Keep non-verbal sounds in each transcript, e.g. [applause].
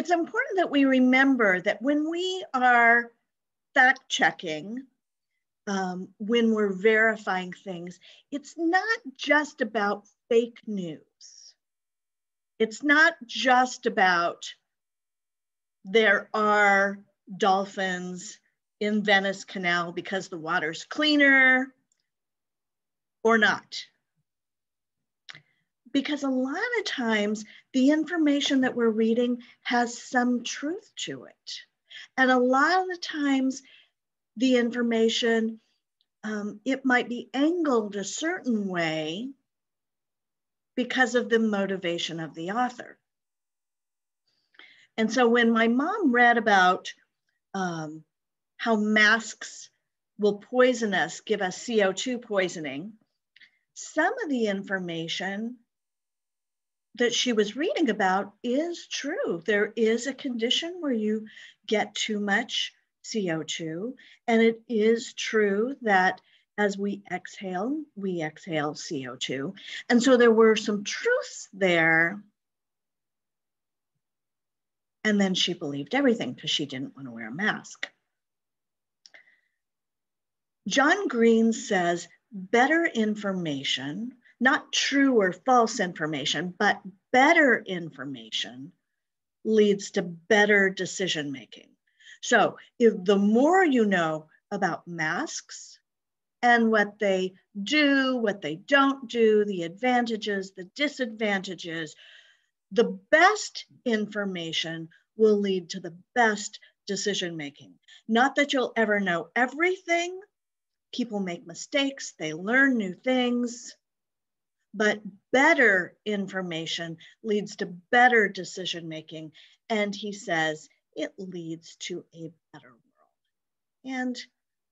it's important that we remember that when we are fact checking, um, when we're verifying things, it's not just about fake news. It's not just about there are dolphins in Venice Canal because the water's cleaner or not. Because a lot of times the information that we're reading has some truth to it. And a lot of the times the information, um, it might be angled a certain way because of the motivation of the author. And so when my mom read about um, how masks will poison us, give us CO2 poisoning, some of the information that she was reading about is true. There is a condition where you get too much CO2, and it is true that as we exhale, we exhale CO2. And so there were some truths there. And then she believed everything because she didn't want to wear a mask. John Green says better information, not true or false information, but better information leads to better decision making. So if the more you know about masks and what they do, what they don't do, the advantages, the disadvantages, the best information will lead to the best decision making. Not that you'll ever know everything. People make mistakes, they learn new things, but better information leads to better decision making. And he says it leads to a better world. And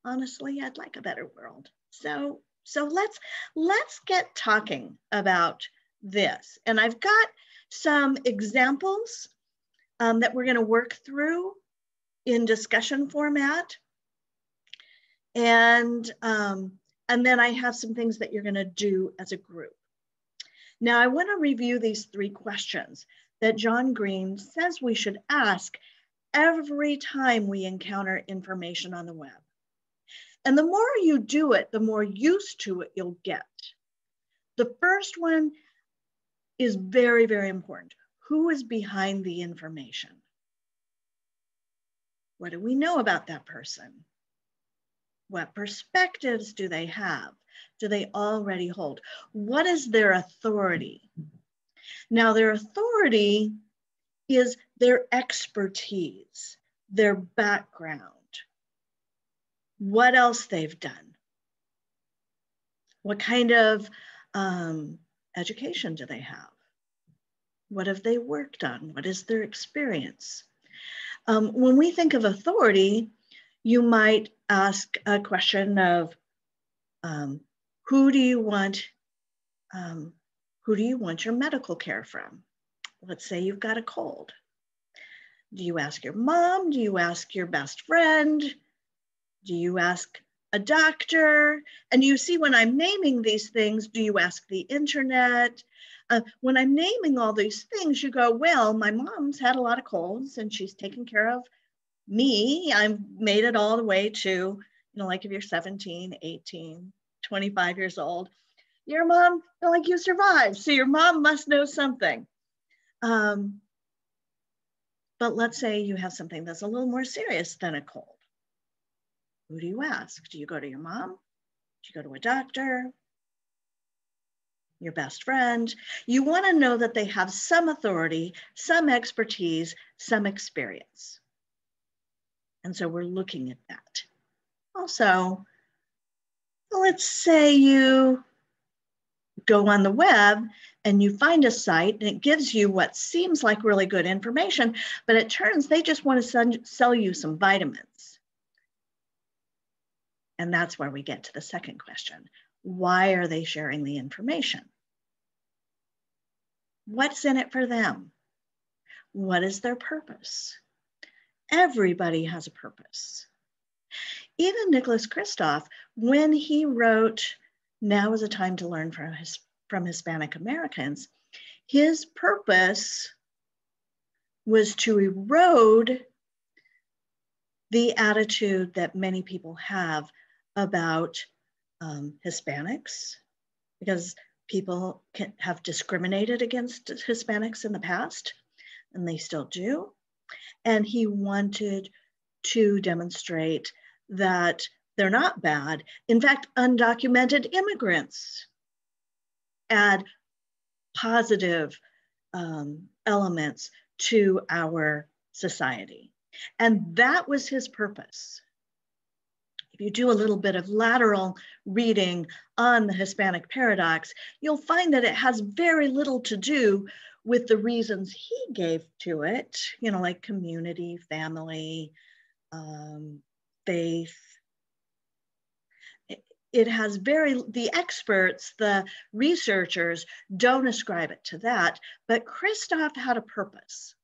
honestly, I'd like a better world. So, so let's let's get talking about this. And I've got some examples um, that we're going to work through in discussion format. And, um, and then I have some things that you're going to do as a group. Now, I want to review these three questions that John Green says we should ask every time we encounter information on the web. And the more you do it, the more used to it you'll get. The first one is very, very important. Who is behind the information? What do we know about that person? What perspectives do they have? Do they already hold? What is their authority? Now, their authority is their expertise, their background, what else they've done, what kind of um, education do they have, what have they worked on, what is their experience. Um, when we think of authority, you might ask a question of um, who do you want um, who do you want your medical care from? Let's say you've got a cold. Do you ask your mom? Do you ask your best friend? Do you ask a doctor? And you see, when I'm naming these things, do you ask the internet? Uh, when I'm naming all these things, you go, well, my mom's had a lot of colds and she's taken care of me. I've made it all the way to, you know, like if you're 17, 18, 25 years old, your mom, like you survived. So your mom must know something. Um, but let's say you have something that's a little more serious than a cold. Who do you ask? Do you go to your mom? Do you go to a doctor? Your best friend? You want to know that they have some authority, some expertise, some experience. And so we're looking at that. Also, let's say you go on the web and you find a site and it gives you what seems like really good information, but it turns they just want to sell you some vitamins. And that's where we get to the second question. Why are they sharing the information? What's in it for them? What is their purpose? Everybody has a purpose. Even Nicholas Kristof, when he wrote now is a time to learn from, his, from Hispanic Americans. His purpose was to erode the attitude that many people have about um, Hispanics, because people can, have discriminated against Hispanics in the past, and they still do. And he wanted to demonstrate that they're not bad. In fact, undocumented immigrants add positive um, elements to our society. And that was his purpose. If you do a little bit of lateral reading on the Hispanic paradox, you'll find that it has very little to do with the reasons he gave to it, you know, like community, family, um, faith. It, it has very, the experts, the researchers don't ascribe it to that, but Kristof had a purpose.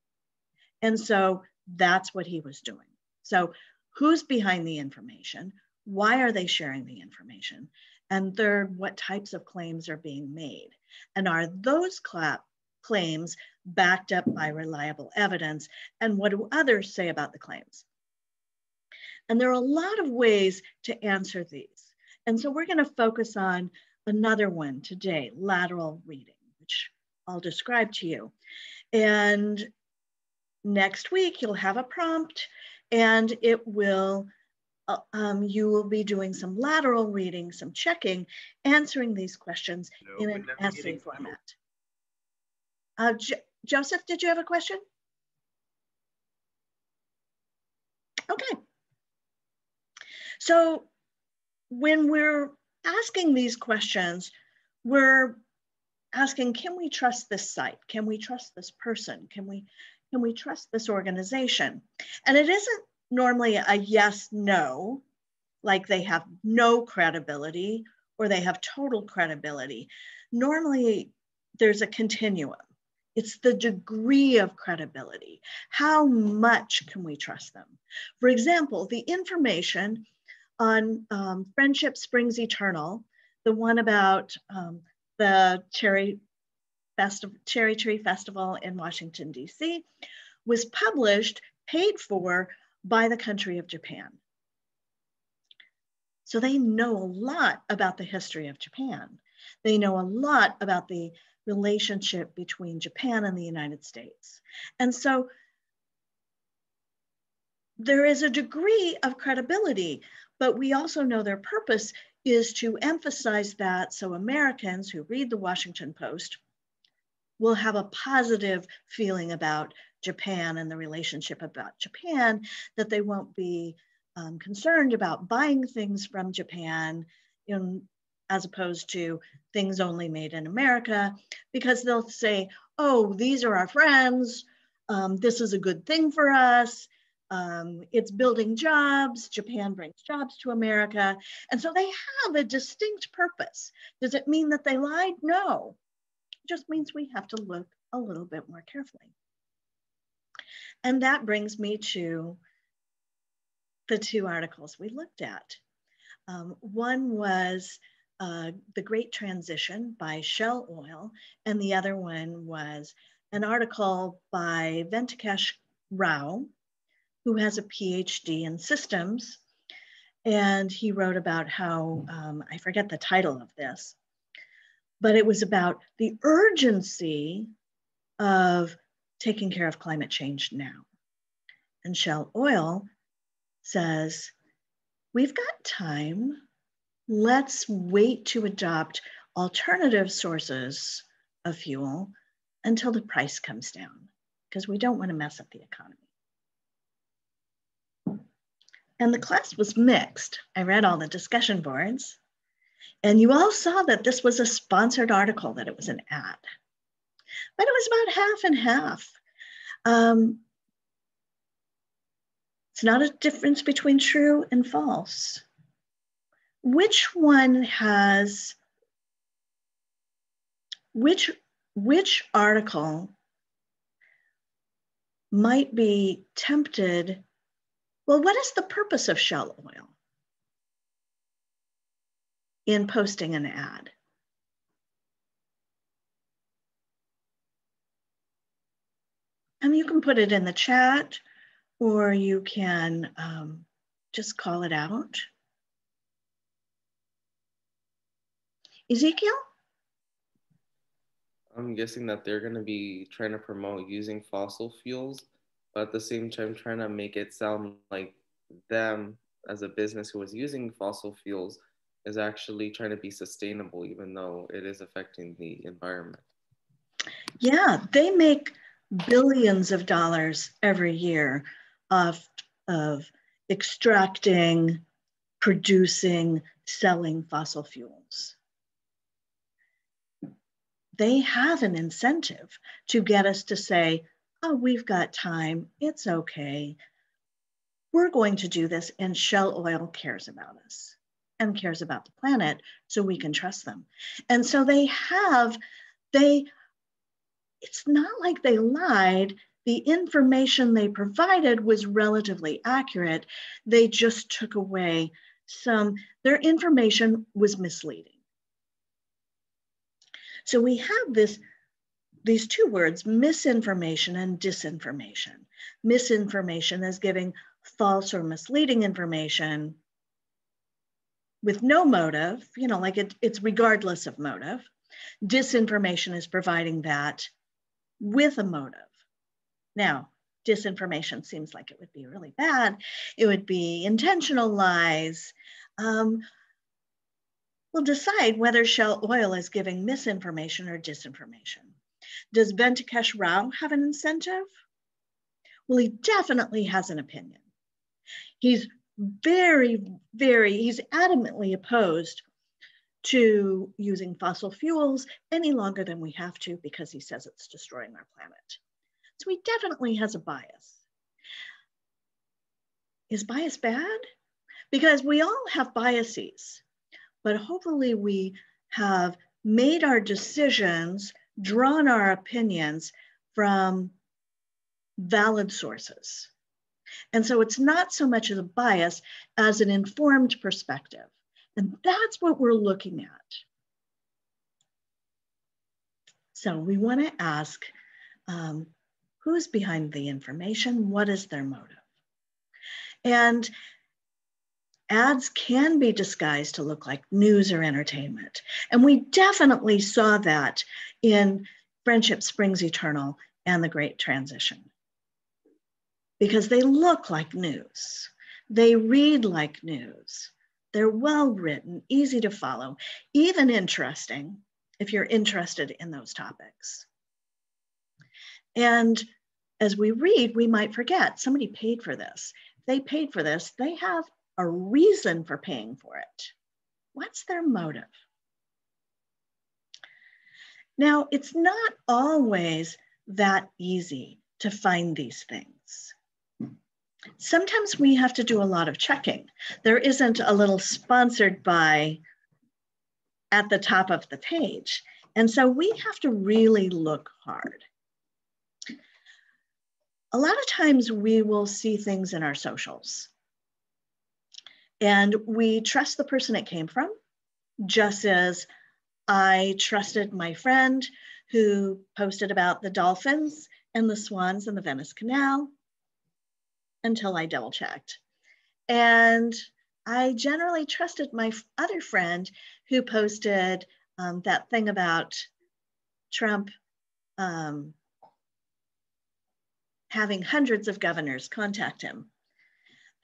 And so that's what he was doing. So, who's behind the information? Why are they sharing the information? And third, what types of claims are being made? And are those claims backed up by reliable evidence? And what do others say about the claims? And there are a lot of ways to answer these. And so we're going to focus on another one today lateral reading, which I'll describe to you. And next week you'll have a prompt and it will uh, um, you will be doing some lateral reading, some checking, answering these questions no, in an essay format. Uh, jo Joseph, did you have a question? Okay. So when we're asking these questions, we're asking, can we trust this site? Can we trust this person? Can we can we trust this organization? And it isn't normally a yes, no, like they have no credibility or they have total credibility. Normally, there's a continuum. It's the degree of credibility. How much can we trust them? For example, the information on um, Friendship Springs Eternal, the one about um, the cherry Festival, Cherry Tree Festival in Washington, D.C., was published, paid for by the country of Japan. So they know a lot about the history of Japan. They know a lot about the relationship between Japan and the United States. And so there is a degree of credibility, but we also know their purpose is to emphasize that so Americans who read the Washington Post will have a positive feeling about Japan and the relationship about Japan, that they won't be um, concerned about buying things from Japan in, as opposed to things only made in America, because they'll say, oh, these are our friends, um, this is a good thing for us, um, it's building jobs, Japan brings jobs to America. And so they have a distinct purpose. Does it mean that they lied? No just means we have to look a little bit more carefully. And that brings me to the two articles we looked at. Um, one was uh, The Great Transition by Shell Oil, and the other one was an article by Venkatesh Rao, who has a PhD in systems. And he wrote about how, um, I forget the title of this, but it was about the urgency of taking care of climate change now. And Shell Oil says, we've got time. Let's wait to adopt alternative sources of fuel until the price comes down because we don't want to mess up the economy. And the class was mixed. I read all the discussion boards and you all saw that this was a sponsored article, that it was an ad. But it was about half and half. Um, it's not a difference between true and false. Which one has, which, which article might be tempted? Well, what is the purpose of Shell Oil? in posting an ad. And you can put it in the chat or you can um, just call it out. Ezekiel? I'm guessing that they're going to be trying to promote using fossil fuels, but at the same time, trying to make it sound like them as a business who is using fossil fuels is actually trying to be sustainable, even though it is affecting the environment. Yeah, they make billions of dollars every year of, of extracting, producing, selling fossil fuels. They have an incentive to get us to say, oh, we've got time, it's okay. We're going to do this, and Shell Oil cares about us and cares about the planet, so we can trust them. And so they have, they, it's not like they lied the information they provided was relatively accurate. They just took away some, their information was misleading. So we have this, these two words, misinformation and disinformation. Misinformation is giving false or misleading information with no motive, you know, like it, it's regardless of motive. Disinformation is providing that with a motive. Now, disinformation seems like it would be really bad. It would be intentional lies. Um, we'll decide whether Shell Oil is giving misinformation or disinformation. Does Venkatesh Rao have an incentive? Well, he definitely has an opinion. He's very, very, he's adamantly opposed to using fossil fuels any longer than we have to because he says it's destroying our planet. So he definitely has a bias. Is bias bad? Because we all have biases, but hopefully we have made our decisions, drawn our opinions from valid sources. And so it's not so much as a bias as an informed perspective. And that's what we're looking at. So we want to ask um, Who's behind the information? What is their motive? And ads can be disguised to look like news or entertainment. And we definitely saw that in Friendship Springs Eternal and The Great Transition because they look like news. They read like news. They're well written, easy to follow, even interesting if you're interested in those topics. And as we read, we might forget somebody paid for this. They paid for this, they have a reason for paying for it. What's their motive? Now, it's not always that easy to find these things. Sometimes we have to do a lot of checking. There isn't a little sponsored by at the top of the page. And so we have to really look hard a lot of times we will see things in our socials and we trust the person it came from, just as I trusted my friend who posted about the dolphins and the swans in the Venice Canal until I double checked. And I generally trusted my other friend who posted um, that thing about Trump um, having hundreds of governors contact him.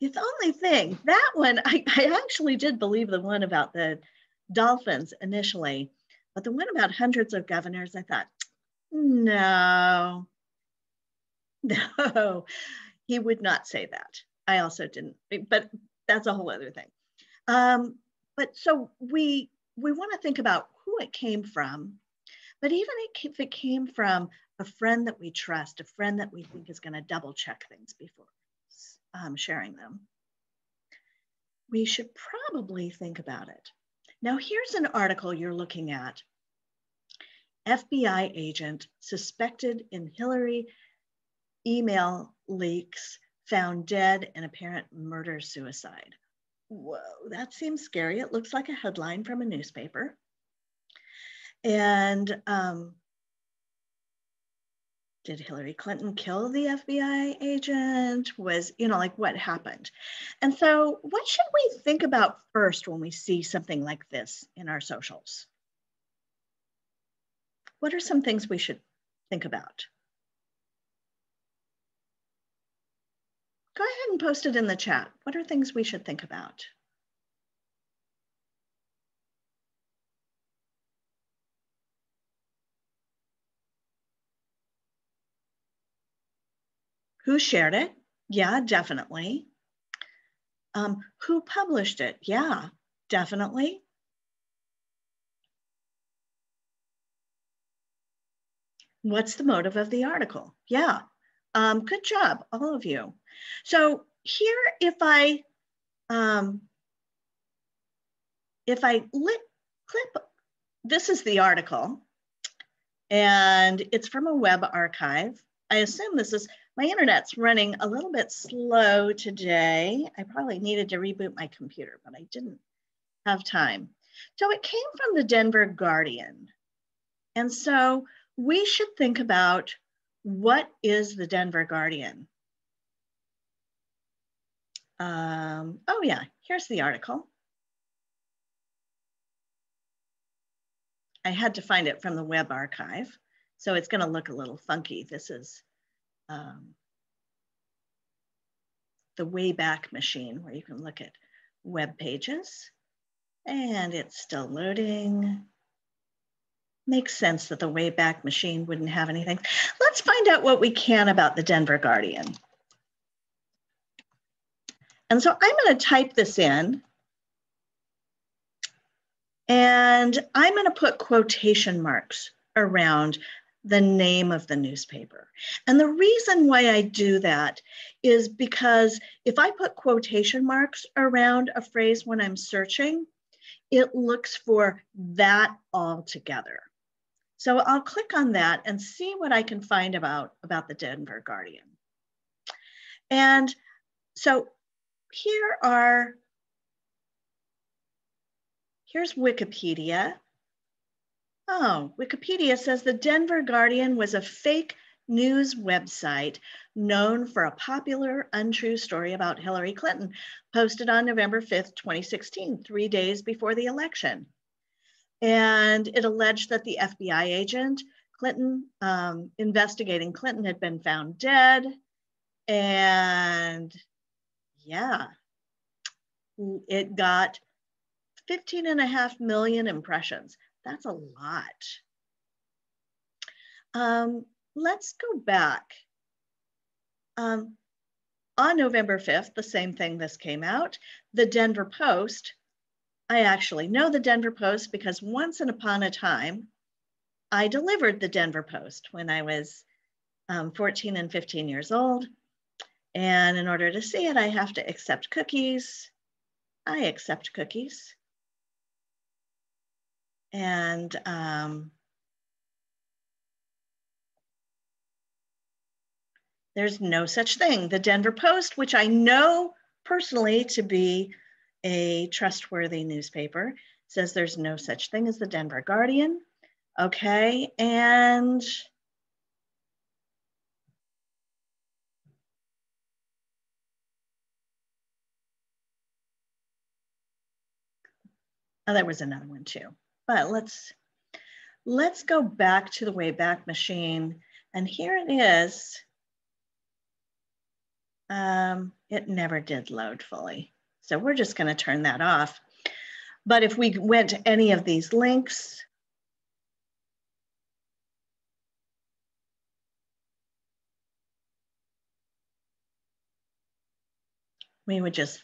The only thing, that one, I, I actually did believe the one about the dolphins initially, but the one about hundreds of governors, I thought, no, [laughs] no, he would not say that. I also didn't, but that's a whole other thing. Um, but so we we want to think about who it came from, but even if it came from a friend that we trust, a friend that we think is going to double check things before um, sharing them, we should probably think about it. Now, here's an article you're looking at. FBI agent suspected in Hillary email leaks found dead in apparent murder suicide. Whoa, that seems scary. It looks like a headline from a newspaper. And um, did Hillary Clinton kill the FBI agent? Was, you know, like what happened? And so, what should we think about first when we see something like this in our socials? What are some things we should think about? Go ahead and post it in the chat. What are things we should think about? Who shared it? Yeah, definitely. Um, who published it? Yeah, definitely. What's the motive of the article? Yeah, um, good job, all of you. So here, if I, um, if I lit, clip, this is the article, and it's from a web archive. I assume this is my internet's running a little bit slow today. I probably needed to reboot my computer, but I didn't have time. So it came from the Denver Guardian. And so we should think about what is the Denver Guardian? Um, oh yeah, here's the article. I had to find it from the web archive. So it's gonna look a little funky. This is um, the Wayback Machine where you can look at web pages. And it's still loading. Makes sense that the Wayback Machine wouldn't have anything. Let's find out what we can about the Denver Guardian. And so I'm going to type this in. And I'm going to put quotation marks around the name of the newspaper. And the reason why I do that is because if I put quotation marks around a phrase when I'm searching, it looks for that all together. So I'll click on that and see what I can find about, about the Denver Guardian. And so here are, here's Wikipedia. Oh, Wikipedia says the Denver Guardian was a fake news website known for a popular untrue story about Hillary Clinton posted on November 5th, 2016, three days before the election. And it alleged that the FBI agent Clinton um, investigating Clinton had been found dead. And yeah, it got 15 and a half million impressions. That's a lot. Um, let's go back. Um, on November 5th, the same thing this came out, the Denver Post. I actually know the Denver Post because once and upon a time, I delivered the Denver Post when I was um, 14 and 15 years old. And in order to see it, I have to accept cookies. I accept cookies. And um, there's no such thing. The Denver Post, which I know personally to be a trustworthy newspaper, says there's no such thing as the Denver Guardian. Okay, and oh, there was another one too. But let's, let's go back to the Wayback Machine. And here it is. Um, it never did load fully. So we're just gonna turn that off. But if we went to any of these links, we would just,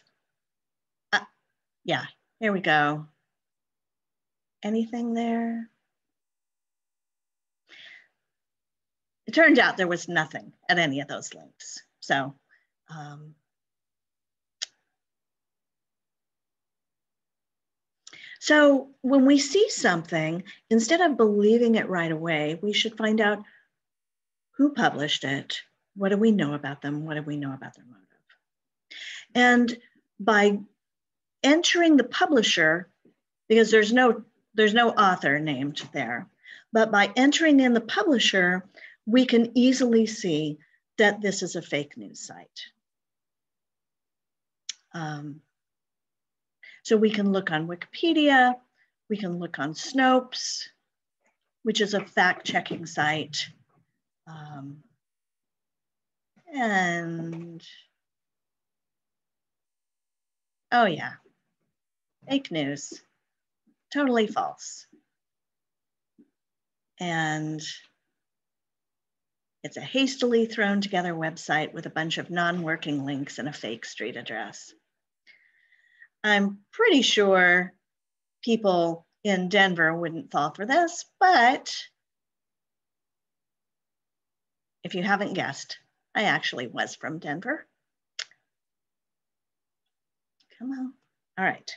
uh, yeah, here we go anything there? It turned out there was nothing at any of those links. So, um, so when we see something, instead of believing it right away, we should find out who published it, what do we know about them, what do we know about their motive. And by entering the publisher, because there's no there's no author named there. But by entering in the publisher, we can easily see that this is a fake news site. Um, so we can look on Wikipedia, we can look on Snopes, which is a fact checking site. Um, and, oh yeah, fake news, totally false. And it's a hastily thrown together website with a bunch of non-working links and a fake street address. I'm pretty sure people in Denver wouldn't fall for this, but if you haven't guessed, I actually was from Denver. Come on. All right.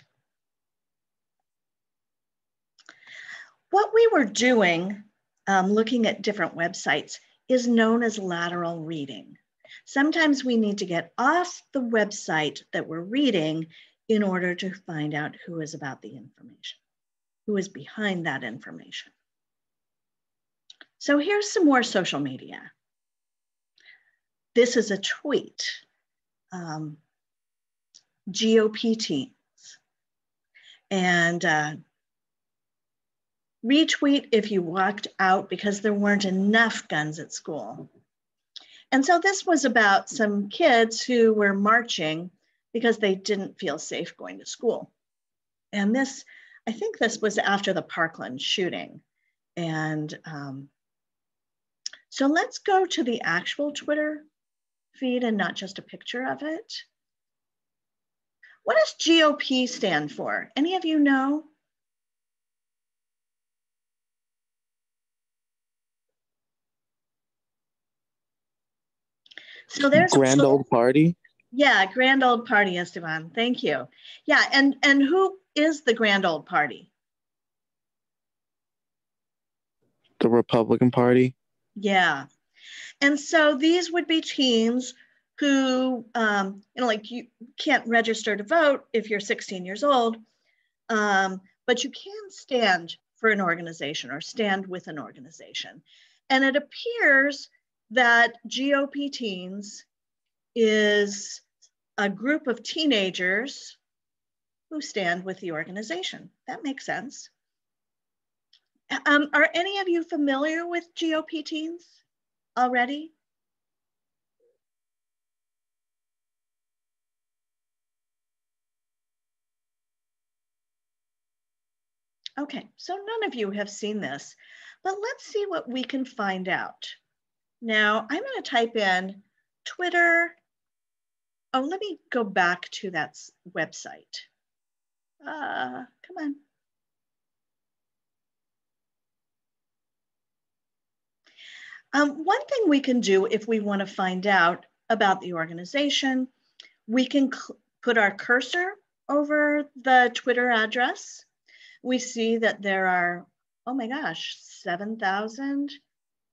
What we were doing, um, looking at different websites, is known as lateral reading. Sometimes we need to get off the website that we're reading in order to find out who is about the information, who is behind that information. So here's some more social media. This is a tweet. Um, GOP teams. And uh, retweet if you walked out because there weren't enough guns at school. And so this was about some kids who were marching because they didn't feel safe going to school. And this, I think this was after the Parkland shooting. And um, so let's go to the actual Twitter feed and not just a picture of it. What does GOP stand for? Any of you know? So there's grand old party. Yeah, grand old party, Esteban. Thank you. Yeah, and and who is the grand old party? The Republican Party. Yeah, and so these would be teens who, um, you know, like you can't register to vote if you're 16 years old, um, but you can stand for an organization or stand with an organization. And it appears that GOP Teens is a group of teenagers who stand with the organization. That makes sense. Um, are any of you familiar with GOP Teens already? Okay, so none of you have seen this, but let's see what we can find out. Now I'm going to type in Twitter. Oh, let me go back to that website. Uh, come on. Um, one thing we can do if we want to find out about the organization, we can put our cursor over the Twitter address. We see that there are, oh my gosh, 7,000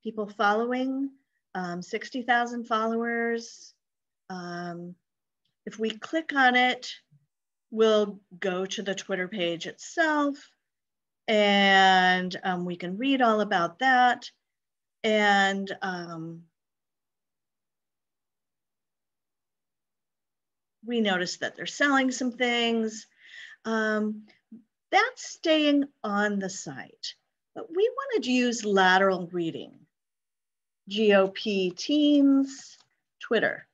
people following, um, 60,000 followers. Um, if we click on it, we'll go to the Twitter page itself and um, we can read all about that. And um, we notice that they're selling some things. Um, that's staying on the site. But we wanted to use lateral reading. GOP Teens, Twitter.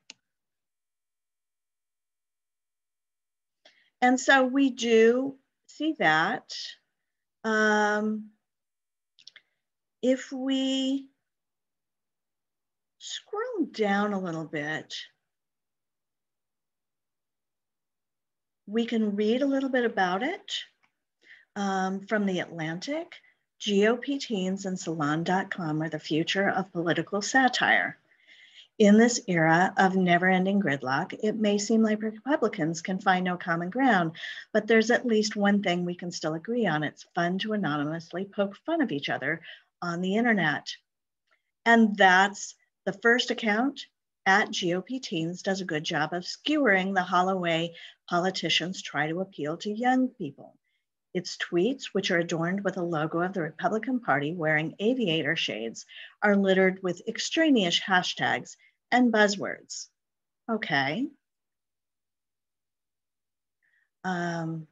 And so we do see that. Um, if we scroll down a little bit, we can read a little bit about it um, from The Atlantic. GOP teens and salon.com are the future of political satire. In this era of never ending gridlock, it may seem like Republicans can find no common ground, but there's at least one thing we can still agree on. It's fun to anonymously poke fun of each other on the internet. And that's the first account at GOP Teens does a good job of skewering the hollow way politicians try to appeal to young people. Its tweets, which are adorned with a logo of the Republican Party wearing aviator shades, are littered with extraneous hashtags and buzzwords. Okay. Um,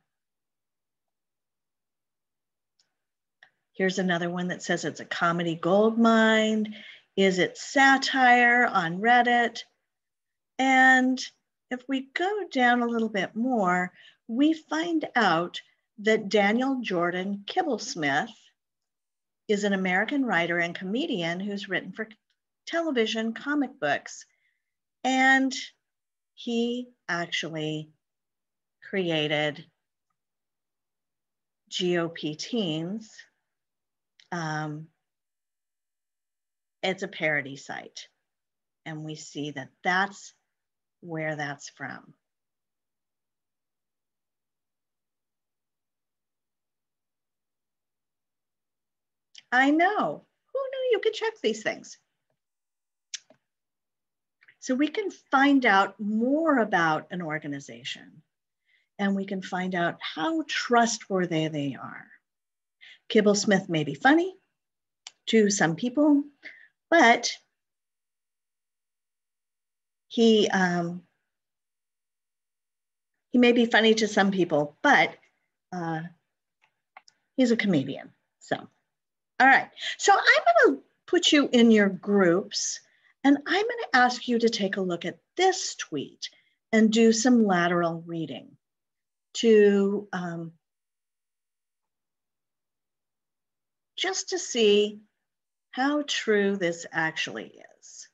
here's another one that says it's a comedy gold mine. Is it satire on Reddit? And if we go down a little bit more, we find out that Daniel Jordan Kibblesmith is an American writer and comedian who's written for television, comic books, and he actually created GOP Teens. Um, it's a parody site. And we see that that's where that's from. I know. Who knew you could check these things? So we can find out more about an organization and we can find out how trustworthy they are. Kibblesmith may be funny to some people, but he um, he may be funny to some people, but uh, he's a comedian. So, all right. So I'm going to put you in your groups, and I'm going to ask you to take a look at this tweet and do some lateral reading to um, just to see how true this actually is.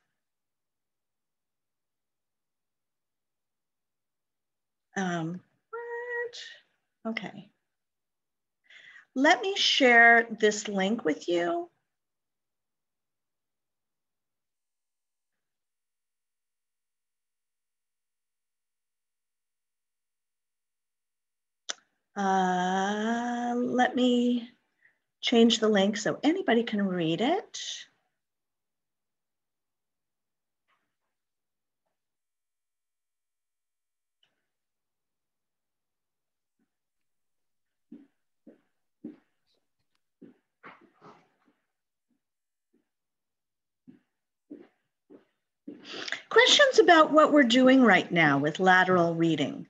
Um, what? Okay. Let me share this link with you. Uh, let me change the link so anybody can read it. Questions about what we're doing right now with lateral reading?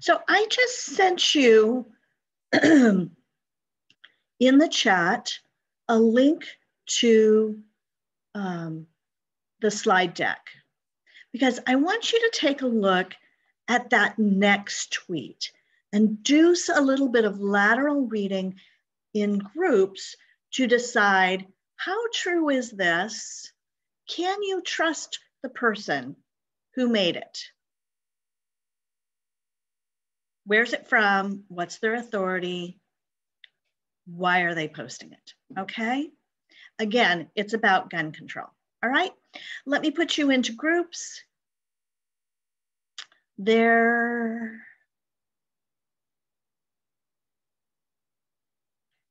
So I just sent you [clears throat] in the chat a link to um, the slide deck because I want you to take a look at that next tweet and do a little bit of lateral reading in groups to decide how true is this? Can you trust the person who made it? Where's it from? What's their authority? Why are they posting it? Okay. Again, it's about gun control. All right. Let me put you into groups. There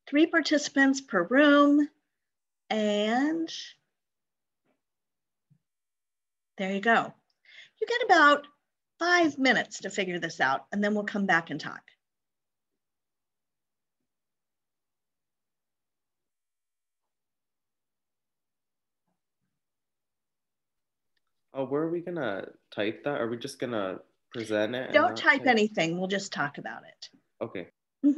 three participants per room. And there you go. You get about five minutes to figure this out, and then we'll come back and talk. Oh, where are we gonna type that? Are we just gonna present it? Don't type anything. We'll just talk about it. Okay. Mm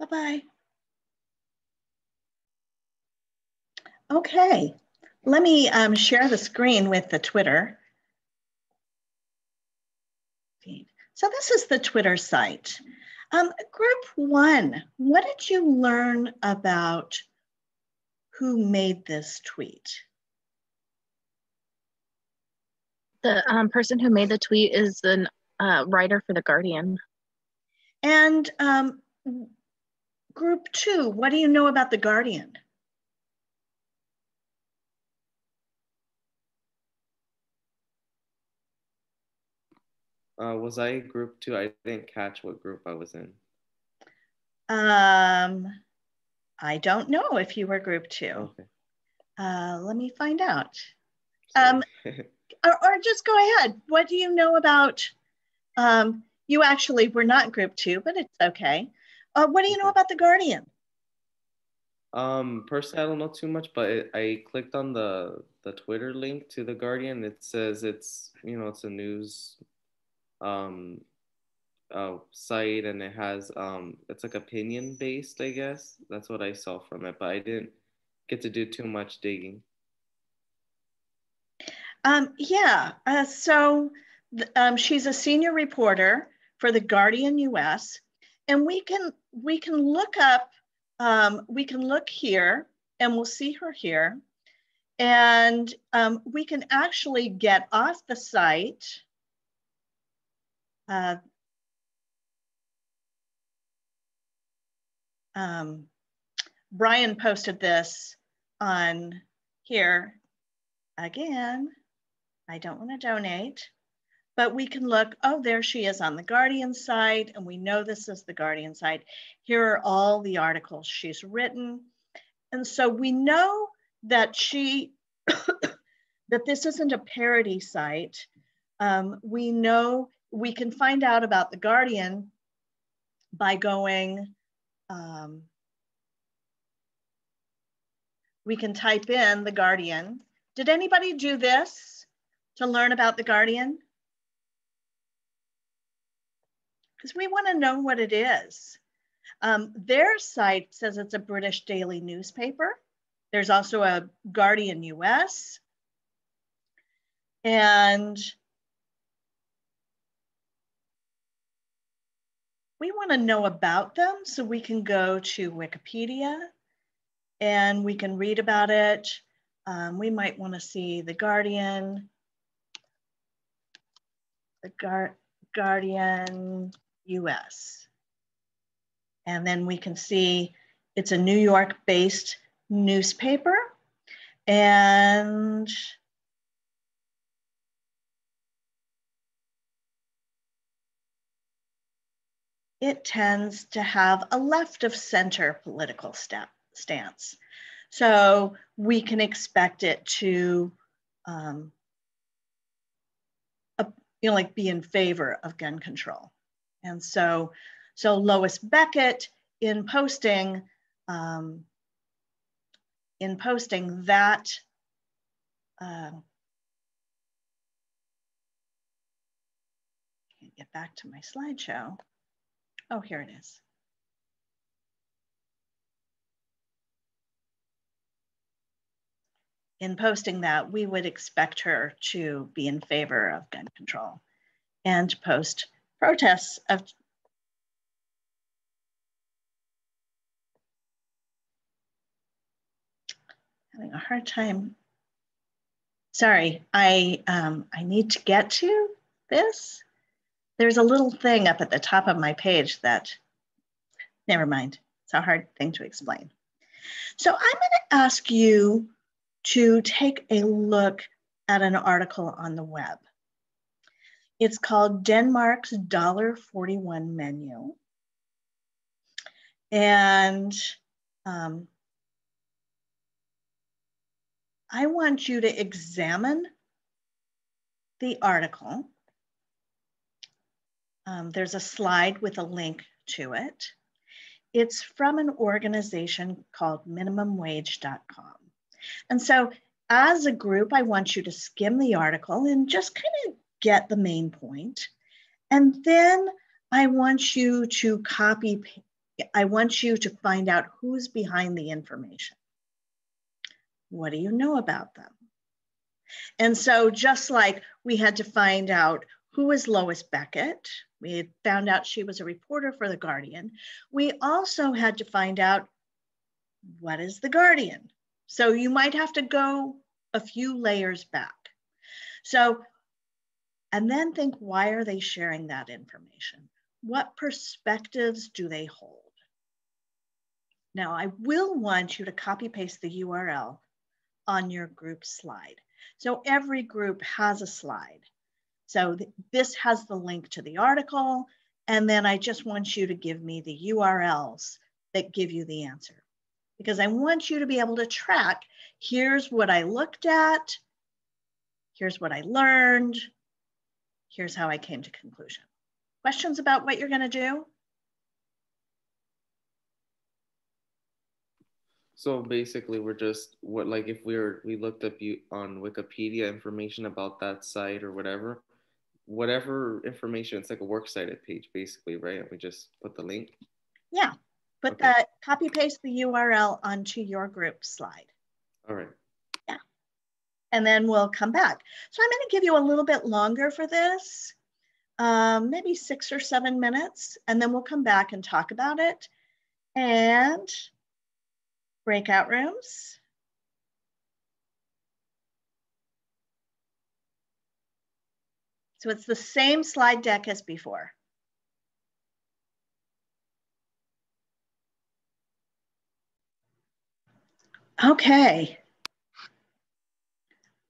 Bye-bye. Okay, let me um, share the screen with the Twitter. So this is the Twitter site. Um, group one, what did you learn about who made this tweet? The um, person who made the tweet is the uh, writer for The Guardian. And um, group two, what do you know about The Guardian? Uh, was I group two? I didn't catch what group I was in. Um, I don't know if you were group two. Okay. Uh, let me find out. Um, [laughs] Or, or just go ahead. What do you know about? Um, you actually were not group two, but it's okay. Uh, what do you know about the Guardian? Um, personally, I don't know too much, but it, I clicked on the the Twitter link to the Guardian. It says it's you know it's a news um uh site and it has um it's like opinion based, I guess. That's what I saw from it, but I didn't get to do too much digging. Um, yeah, uh, so th- um, she's a senior reporter for the Guardian US, and we can we can look up um, we can look here, and we'll see her here, and um, we can actually get off the site. Uh, um, Brian posted this on here again. I don't want to donate, but we can look, oh, there she is on the Guardian site, and we know this is the Guardian site. Here are all the articles she's written. And so we know that she, [coughs] that this isn't a parody site. Um, we know, we can find out about the Guardian by going, um, we can type in the Guardian. Did anybody do this to learn about the Guardian? Because we want to know what it is. Um, their site says it's a British daily newspaper. There's also a Guardian US. And we want to know about them so we can go to Wikipedia and we can read about it. Um, we might want to see the Guardian, the Gar Guardian US. And then we can see it's a New York based newspaper. And it tends to have a left of center political sta stance. So we can expect it to, um, you know, like be in favor of gun control. And so, so Lois Beckett in posting, um, in posting that, uh, can't get back to my slideshow. Oh, here it is. in posting that, we would expect her to be in favor of gun control and post protests of having a hard time. Sorry, I um, I need to get to this. There's a little thing up at the top of my page that, never mind, it's a hard thing to explain. So I'm going to ask you to take a look at an article on the web. It's called Denmark's $1.41 menu. And um, I want you to examine the article. Um, there's a slide with a link to it. It's from an organization called minimumwage.com. And so as a group, I want you to skim the article and just kind of get the main point. And then I want you to copy, I want you to find out who's behind the information. What do you know about them? And so just like we had to find out who is Lois Beckett. We found out she was a reporter for The Guardian. We also had to find out what is The Guardian? So you might have to go a few layers back. So, and then think why are they sharing that information? What perspectives do they hold? Now, I will want you to copy paste the URL on your group slide. So every group has a slide. So th this has the link to the article, and then I just want you to give me the URLs that give you the answer. Because I want you to be able to track, here's what I looked at, here's what I learned, here's how I came to conclusion. Questions about what you're gonna do? So basically, we're just what like if we were we looked up you on Wikipedia information about that site or whatever, whatever information. It's like a works cited page, basically, right? And we just put the link. Yeah, put Okay. the copy paste the URL onto your group slide. All right. And then we'll come back. So I'm going to give you a little bit longer for this, um, maybe six or seven minutes, and then we'll come back and talk about it. And breakout rooms. So it's the same slide deck as before. Okay.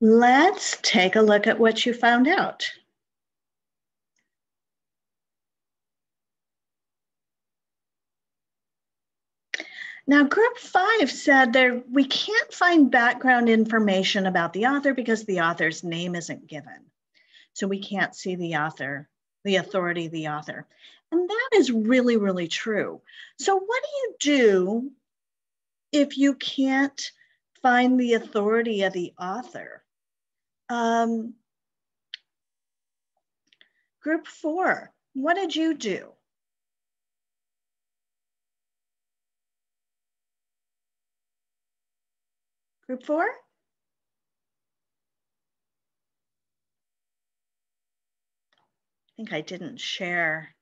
Let's take a look at what you found out. Now, group five said there we can't find background information about the author because the author's name isn't given. So we can't see the author, the authority of the author. And that is really, really true. So what do you do if you can't find the authority of the author? Um, group four, what did you do? Group four? I think I didn't share.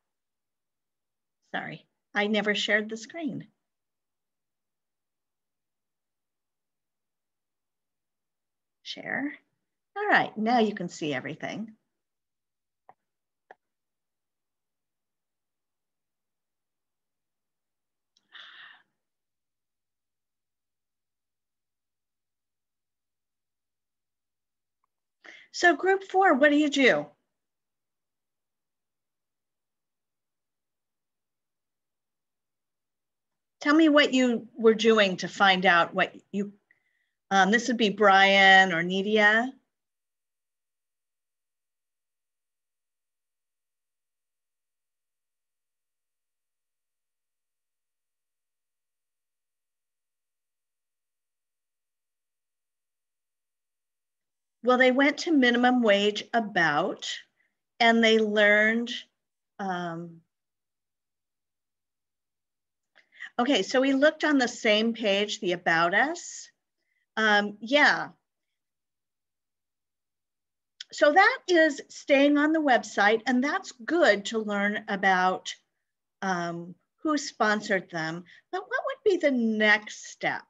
Sorry, I never shared the screen. Share. All right, now you can see everything. So group four, what do you do? Tell me what you were doing to find out what you, um, this would be Brian or Nidia. Well, they went to minimum wage about, and they learned. Um, okay, so we looked on the same page, the About Us. Um, yeah. So that is staying on the website, and that's good to learn about um, who sponsored them. But what would be the next step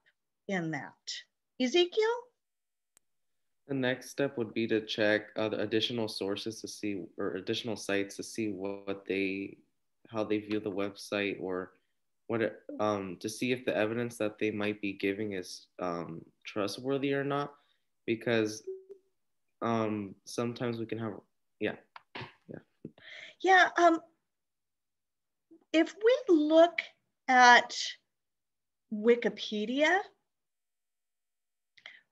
in that? Ezekiel? The next step would be to check additional sources to see, or additional sites to see what they, how they view the website, or what, um, to see if the evidence that they might be giving is um, trustworthy or not, because um, sometimes we can have, yeah, yeah. Yeah. Um, if we look at Wikipedia,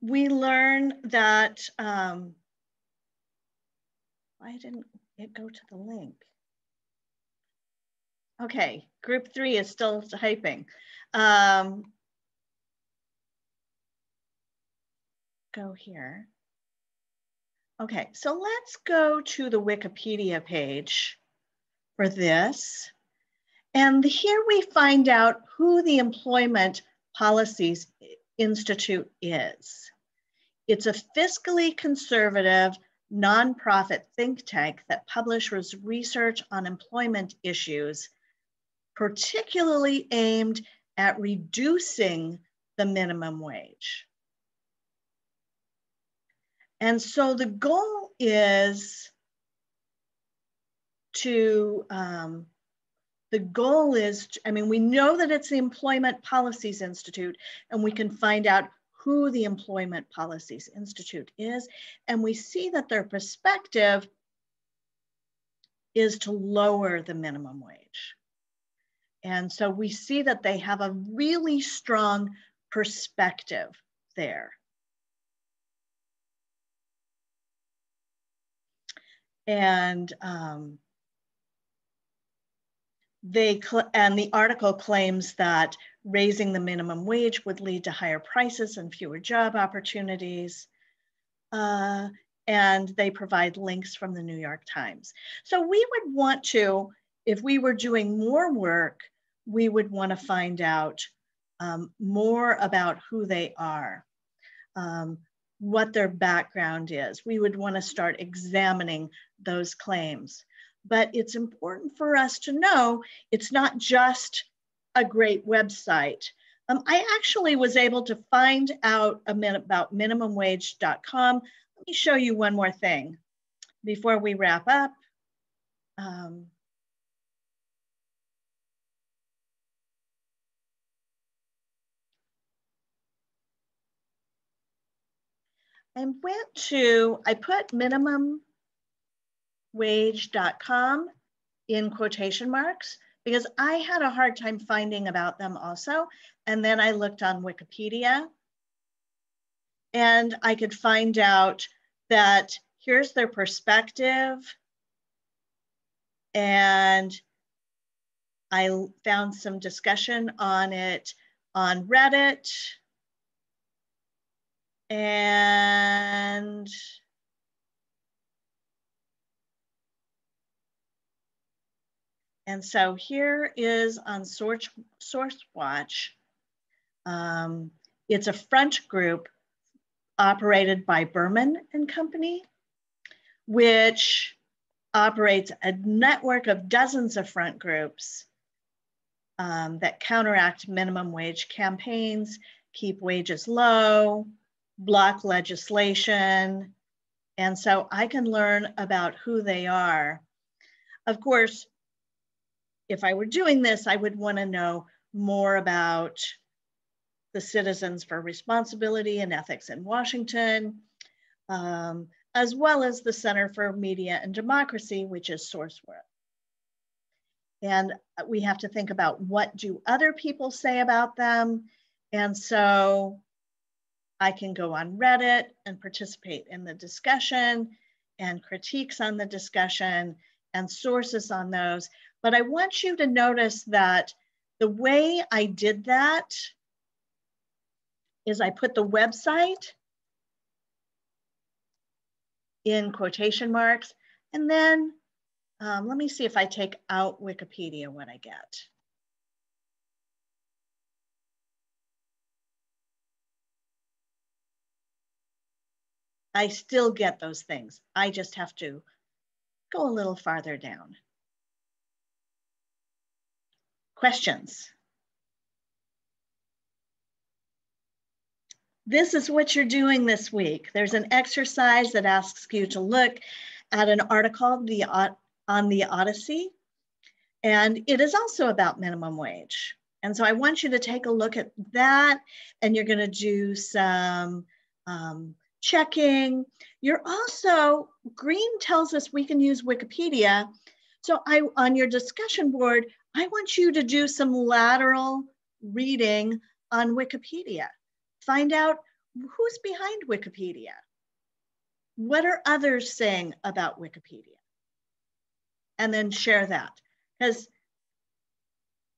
we learn that, um, why didn't it go to the link? Okay, group three is still typing. Um, go here. Okay, so let's go to the Wikipedia page for this. And here we find out who the Employment Policies Institute is. It's a fiscally conservative, nonprofit think tank that publishes research on employment issues, particularly aimed at reducing the minimum wage. And so the goal is to, um, the goal is, I mean, we know that it's the Employment Policies Institute and we can find out who the Employment Policies Institute is. And we see that their perspective is to lower the minimum wage. And so we see that they have a really strong perspective there. And um, they and the article claims that raising the minimum wage would lead to higher prices and fewer job opportunities. Uh, and they provide links from the New York Times. So we would want to, if we were doing more work, we would want to find out um, more about who they are, um, what their background is. We would want to start examining those claims. But it's important for us to know it's not just a great website. Um, I actually was able to find out a minute about minimumwage.com. Let me show you one more thing before we wrap up. Um, I went to, I put minimumwage.com in quotation marks because I had a hard time finding about them also. And then I looked on Wikipedia and I could find out that here's their perspective. And I found some discussion on it on Reddit. And And so here is on Source, Watch, Um, it's a front group operated by Berman and Company, which operates a network of dozens of front groups um, that counteract minimum wage campaigns, keep wages low, block legislation. And so I can learn about who they are. Of course, if I were doing this, I would want to know more about the Citizens for Responsibility and Ethics in Washington, um, as well as the Center for Media and Democracy, which is SourceWorld. And we have to think about what do other people say about them. And so I can go on Reddit and participate in the discussion and critiques on the discussion and sources on those. But I want you to notice that the way I did that is I put the website in quotation marks, and then um, let me see if I take out Wikipedia what I get. I still get those things. I just have to go a little farther down. Questions? This is what you're doing this week. There's an exercise that asks you to look at an article the, on the Odyssey, and it is also about minimum wage. And so I want you to take a look at that, and you're going to do some um, checking. You're also, Green tells us we can use Wikipedia. So I, on your discussion board, I want you to do some lateral reading on Wikipedia. Find out who's behind Wikipedia. What are others saying about Wikipedia? And then share that. Because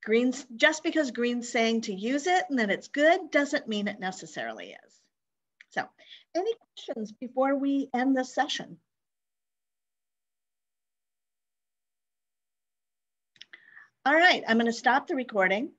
Green's, just because Green's saying to use it and that it's good doesn't mean it necessarily is. So any questions before we end this session? All right, I'm gonna stop the recording.